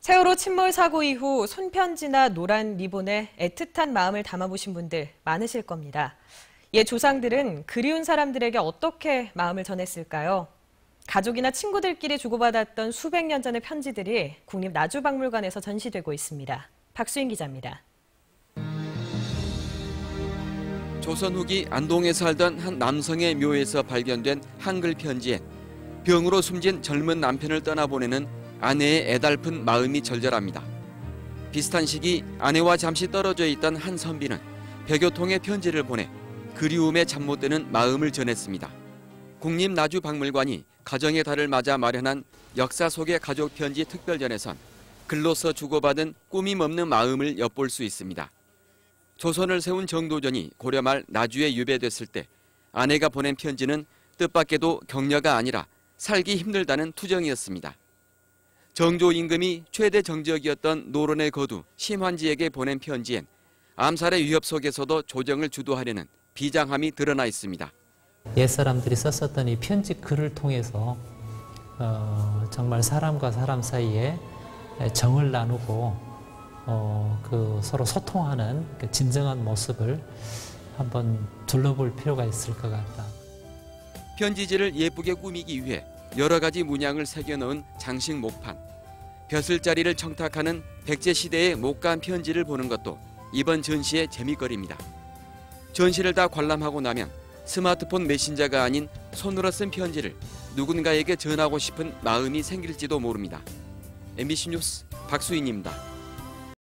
세월호 침몰 사고 이후 손편지나 노란 리본에 애틋한 마음을 담아보신 분들 많으실 겁니다. 옛 조상들은 그리운 사람들에게 어떻게 마음을 전했을까요? 가족이나 친구들끼리 주고받았던 수백 년 전의 편지들이 국립나주박물관에서 전시되고 있습니다. 박수인 기자입니다. 조선 후기 안동에 살던 한 남성의 묘에서 발견된 한글 편지엔 병으로 숨진 젊은 남편을 떠나보내는 아내의 애달픈 마음이 절절합니다. 비슷한 시기 아내와 잠시 떨어져 있던 한 선비는 백여 통의 편지를 보내 그리움에 잠 못 드는 마음을 전했습니다. 국립나주박물관이 가정의 달을 맞아 마련한 역사 속의 가족 편지 특별전에선 글로써 주고받은 꾸밈 없는 마음을 엿볼 수 있습니다. 조선을 세운 정도전이 고려 말 나주에 유배됐을 때 아내가 보낸 편지는 뜻밖에도 격려가 아니라 살기 힘들다는 투정이었습니다. 정조 임금이 최대 정적이었던 노론의 거두 심환지에게 보낸 편지엔 암살의 위협 속에서도 조정을 주도하려는 비장함이 드러나 있습니다. 옛 사람들이 썼었던 이 편지 글을 통해서 어, 정말 사람과 사람 사이에 정을 나누고 어, 그 서로 소통하는 그 진정한 모습을 한번 둘러볼 필요가 있을 것 같다. 편지지를 예쁘게 꾸미기 위해 여러 가지 문양을 새겨 넣은 장식 목판. 벼슬자리를 청탁하는 백제 시대의 목간 편지를 보는 것도 이번 전시의 재미거리입니다. 전시를 다 관람하고 나면 스마트폰 메신저가 아닌 손으로 쓴 편지를 누군가에게 전하고 싶은 마음이 생길지도 모릅니다. MBC 뉴스 박수인입니다.